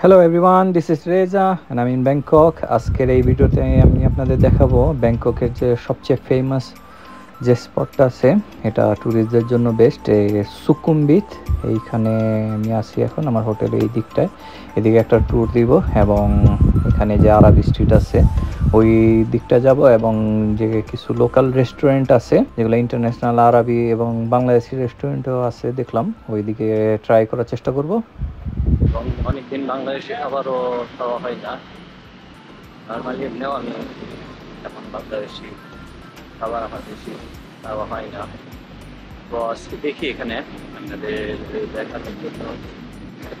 Hello everyone this is Reza and আমি in Bangkok আজকের এই ভিডিওতে আমি আপনাদের দেখাবো ব্যাংককের যে সবচেয়ে ফেমাস যে স্পটটা আছে, এটা ট্যুরিস্টদের জন্য বেস্ট এই সুকুম্বিত এইখানে আমি আছি এখন আমার হোটেল এই দিকটায়। এদিকে একটা ট্যুর দিব এবং এখানে যে আরবি স্ট্রিট আছে, ওই দিকটা যাব এবং যে কিছু লোকাল রেস্টুরেন্ট আছে, যেগুলো ইন্টারন্যাশনাল আরবি এবং বাংলাদেশি রেস্টুরেন্টও আছে, দেখলাম। ওইদিকে ট্রাই করার চেষ্টা করব। এবং অনেকদিন বাংলাদেশি খাবারও খাওয়া হয় না। নর্মালি এমনিও আমি এখন বাংলাদেশি খাবার আমার বেশি খাওয়া হয় না। তো আজকে দেখি এখানে আপনাদের দেখানোর জন্য।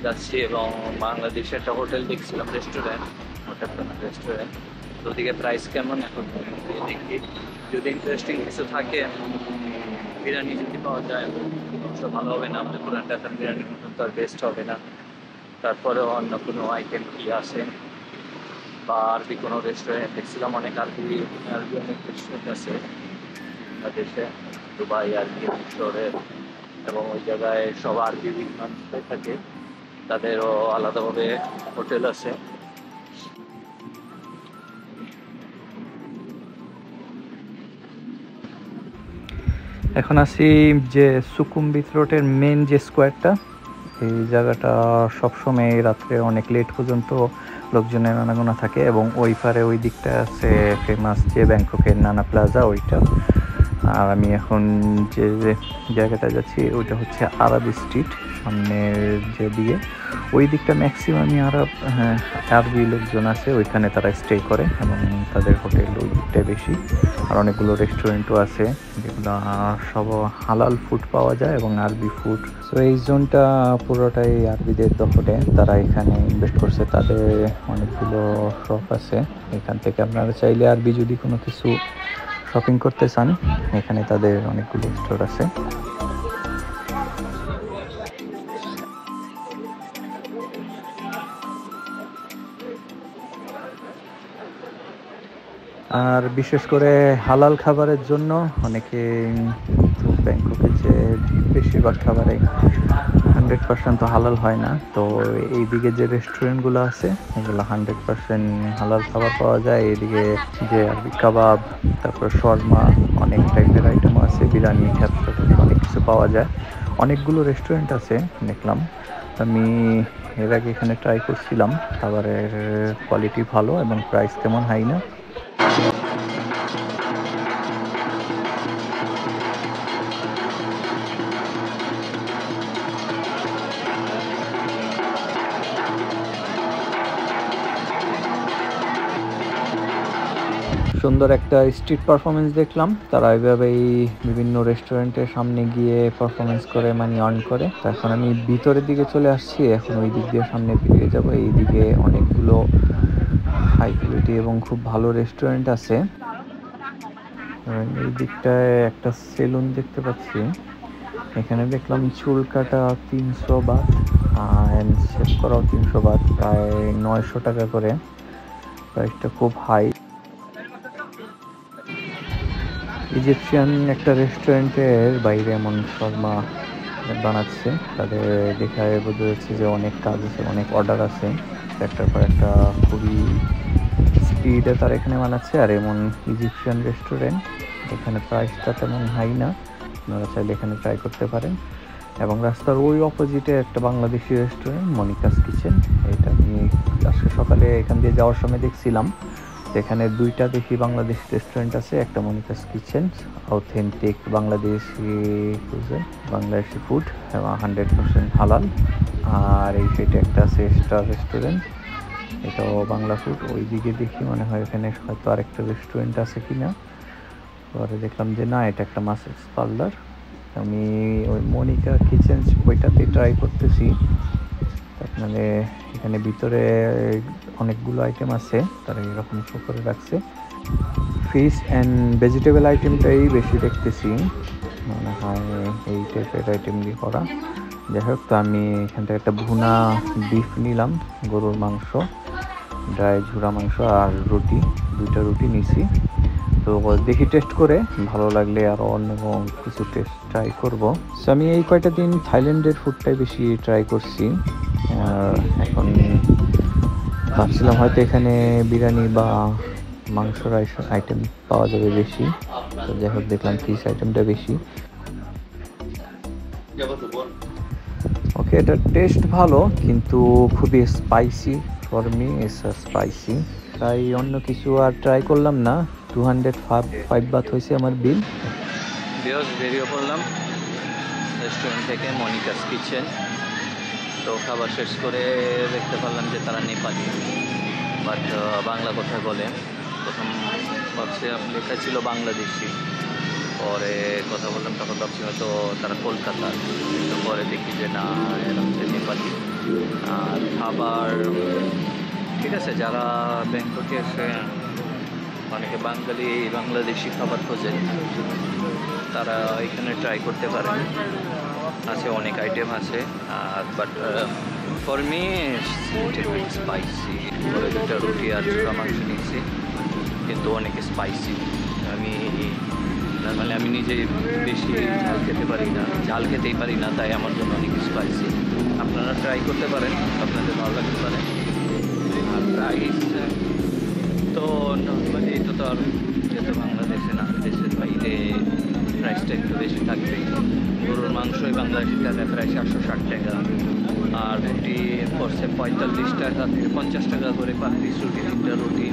যাচ্ছি এবং বাংলাদেশে একটা হোটেল দেখছিলাম রেস্টুরেন্ট হোটেল রেস্টুরেন্ট তো ওদিকে প্রাইস কেমন এখন? দেখি। যদি ইন্টারেস্টিং কিছু থাকে, বিরিয়ানি যদি পাওয়া যায়, অবশ্য ভালো হবে না। আমাদের পুরান ঢাকার বিরিয়ানির মতন তো আর বেস্ট হবে না। তারপরে অন্য কোনো আইটেম কি আছে? বা আরবি কোনো রেস্টুরেন্ট দেখছিলাম অনেক আরবি আরবি অনেক রেস্টুরেন্ট আছে। দেশে দুবাই আরবি শহরে এবং ওই জায়গায় সব আরবি হয়ে থাকে। তাদেরও আলাদাভাবে হোটেল আছে। এখন আছি যে সুকুম্বিত রোডের মেন যে স্কোয়ারটা এই জায়গাটা সবসময় রাত্রে অনেক লেট পর্যন্ত লোকজনের আনাগোনা থাকে এবং ওই পারে ওই দিকটা আছে ফেমাস যে ব্যাংককের নানা প্লাজা ওইটা। আর আমি এখন যে জায়গাটা যাচ্ছি, ওইটা হচ্ছে আরব স্ট্রিট, সামনের যে দিকে। ওই দিকটা ম্যাক্সিমামই আরব হ্যাঁ আরবি লোকজন আছে, ওইখানে তারা স্টে করে এবং তাদের হোটেল ওই দিকটায় বেশি। আর অনেকগুলো রেস্টুরেন্টও আছে, যেগুলো সব হালাল ফুড পাওয়া যায় এবং আরবি ফুড তো এই জোনটা পুরোটাই আরবিদের দখলে তারা এখানে ইনভেস্ট করছে, তাদের অনেকগুলো শপ আছে। এখান থেকে আপনারা চাইলে আরবি যদি কোনো কিছু শপিং করতে চান, এখানে তাদের অনেকগুলো স্টোর আছে। আর বিশেষ করে হালাল খাবারের জন্য অনেকে ব্যাংককের যে বেশিরভাগ খাবারে হান্ড্রেড পার্সেন্ট তো হালাল হয় না। তো এই দিকে যে রেস্টুরেন্টগুলো আছে, এগুলো হান্ড্রেড পার্সেন্ট হালাল খাবার পাওয়া যায়। এদিকে যে কাবাব, তারপর শর্মা, অনেক টাইপের আইটেম আছে, বিরিয়ানি খ্যাপসা অনেক কিছু পাওয়া যায়। অনেকগুলো রেস্টুরেন্ট আছে, দেখলাম। আমি এর আগে এখানে ট্রাই করছিলাম। খাবারের কোয়ালিটি ভালো এবং প্রাইস তেমন হাই না। সুন্দর একটা স্ট্রিট পারফরমেন্স দেখলাম। তারা এইভাবেই বিভিন্ন রেস্টুরেন্টের সামনে গিয়ে পারফরমেন্স করে মানে আর্ন করে। এখন আমি ভিতরের দিকে চলে আসছি। এখন ওই দিক দিয়ে সামনে ফিরে যাব। এই দিকে অনেকগুলো হাই কোয়ালিটি এবং খুব ভালো রেস্টুরেন্ট আছে। এই দিকটায় একটা সেলুন দেখতে পাচ্ছি। এখানে দেখলাম চুল কাটা তিনশো বাদ অ্যান্ড শেভ করাও তিনশো বাদ, প্রায় নয়শো টাকা করে। প্রাইসটা খুব হাই ইজিপশিয়ান একটা রেস্টুরেন্টের বাইরে এমন শর্মা বানাচ্ছে। তাদের দেখায় বোঝা যাচ্ছে যে অনেক কাজ আছে, অনেক অর্ডার আছে। একটার পর একটা খুবই স্পিডে তারা এখানে বানাচ্ছে। আর এমন ইজিপশিয়ান রেস্টুরেন্ট, এখানে প্রাইসটা তেমন হাই না। আপনারা চাইলে এখানে ট্রাই করতে পারেন। এবং রাস্তার ওই অপোজিটে একটা বাংলাদেশি রেস্টুরেন্ট, মনিকাস কিচেন। এটা আমি আজকে সকালে এখান দিয়ে যাওয়ার সময় দেখছিলাম। এখানে দুইটা দেখি বাংলাদেশ রেস্টুরেন্ট আছে, একটা Monica's kitchen authentic Bangladeshi cuisine Bangladeshi food এবং হান্ড্রেড পার্সেন্ট হালাল আর এই সাইডে একটা আছে স্টার রেস্টুরেন্ট এটাও বাংলা ফুড ওই দিকে দেখি মনে হয় এখানে হয়তো আরেকটা রেস্টুরেন্ট আছে কি না পরে দেখলাম যে না, এটা একটা মাসেজ পার্লার আমি ওই মনিকা কিচেন ওইটাতে ট্রাই করতেছি। মানে এখানে ভিতরে অনেকগুলো আইটেম আছে, তারা এরকম শো করে রাখছে। ফিশ অ্যান্ড ভেজিটেবল আইটেমটাই বেশি দেখতেছি, মনে হয় এই টাইপের আইটেম দিয়ে করা। যাই হোক, তো আমি এখান থেকে একটা ভুনা বিফ নিলাম, গরুর মাংস ড্রাই ঝুরা মাংস আর রুটি, দুইটা রুটি নিছি। তো দেখি টেস্ট করে, ভালো লাগলে আরও অন্য কিছু টেস্ট ট্রাই করব। সো আমি এই কয়টা দিন থাইল্যান্ডের ফুডটাই বেশি ট্রাই করছি। এখন ভাবছিলাম হয়তো এখানে বিরিয়ানি বা মাংস মাংসর আইটেম পাওয়া যাবে বেশি। তো যাই হোক, দেখলাম ফিশ আইটেমটা বেশি। ওকে এটা টেস্ট ভালো, কিন্তু খুবই spicy for me is spicy তাই অন্য কিছু আর ট্রাই করলাম না। Two hundred five five baht হয়েছে আমার বিল বেরিয়ে পড়লাম রেস্টুরেন্ট থেকে মনিকাস কিচেন তো খাবার শেষ করে দেখতে পারলাম যে তারা নেপালি। বাট বাংলা কথা বলে প্রথম ভাবছিলাম লেখা ছিল বাংলাদেশি। পরে কথা বললাম, তখন ভাবছি হয়তো তারা কলকাতার তো পরে দেখি যে না, এরা হচ্ছে নেপালি। আর খাবার, ঠিক আছে, যারা ব্যাংককে এসে অনেকে বাঙালি, বাংলাদেশি খাবার খোঁজে তারা এখানে ট্রাই করতে পারেন। আছে, অনেক আইটেম আছে বাট ফর মি স্পাইসি দুটা রুটি আর চূড়া মাংস নিয়েছি, কিন্তু অনেক স্পাইসি আমি নর্মালি আমি নিজে বেশি ঝাল খেতে পারি না, ঝাল খেতেই পারি না, তাই আমার জন্য অনেক স্পাইসি আপনারা ট্রাই করতে পারেন, আপনাদের ভালো লাগতে পারে। আর প্রাইস তো নর্মালি এটা তো আর পঁয়তাল্লিশ টাকা থেকে পঞ্চাশ টাকা করে পিস রুটি তিনটা রুটি।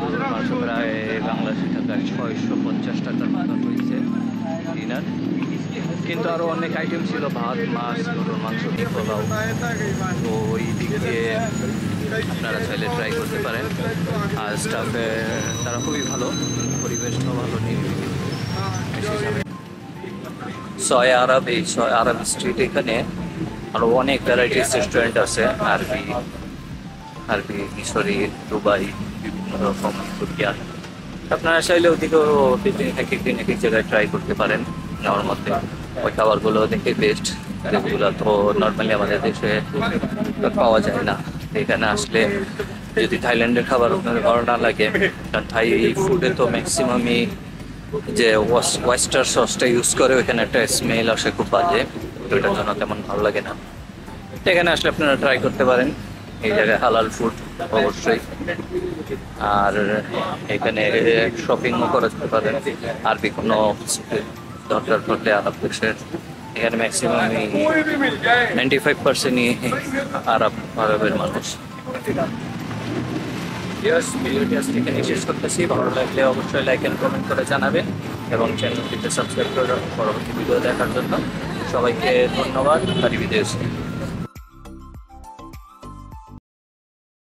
গরুর মাংস প্রায় বাংলাদেশের টাকায় ছয়শো পঞ্চাশ টাকার মতো হয়েছে ডিনার। কিন্তু আরও অনেক আইটেম ছিল, ভাত, মাছ, গরুর মাংস, পোলাও। তো ওই দিক দিয়ে আপনারা চাইলে ট্রাই করতে পারেন। আর স্টাফে তারা খুবই ভালো, পরিবেশটাও ভালো, নিরিবিলি। ছয় আরব, এই ছয় আরব স্ট্রিট এখানে আরও অনেক ভ্যারাইটিস রেস্টুরেন্ট আছে আরবি আরবি মিশরি, দুবাই, বিভিন্ন রকম তুর্কিয়ান আপনারা চাইলে ওদিকেও দিন এক এক দিন এক এক জায়গায় ট্রাই করতে পারেন, নেওয়ার মধ্যে। ওই খাবারগুলো দেখে বেস্ট যেগুলো তো নর্মালি আমাদের দেশে পাওয়া যায় না। এখানে আসলে যদি থাইল্যান্ডের খাবার আপনাদের ভালো না লাগে, কারণ থাই ফুডে তো ম্যাক্সিমামই যে ওয়েস্টার সসটা ইউজ করে, ওইখানে একটা স্মেল আসে, খুব বাজে। ওইটার জন্য তেমন ভালো লাগে না। এখানে আসলে আপনারা ট্রাই করতে পারেন। এই জায়গায় হালাল ফুড অবশ্যই। আর এখানে শপিংও করা যেতে পারেন আরবি কোনো দরকার পড়লে আরব দেশের। এখানে ম্যাক্সিমাম নাইনটি ফাইভ পার্সেন্টই আরব আরবের মানুষ। Yes, ভিডিওটি আজকে এখানে শেষ করতেছি। ভালো লাগলে অবশ্যই লাইক এন্ড কমেন্ট করে জানাবেন। এবং চ্যানেলটিতে সাবস্ক্রাইব করে পরবর্তী ভিডিও দেখার জন্য। সবাইকে ধন্যবাদ। আর বিদেশ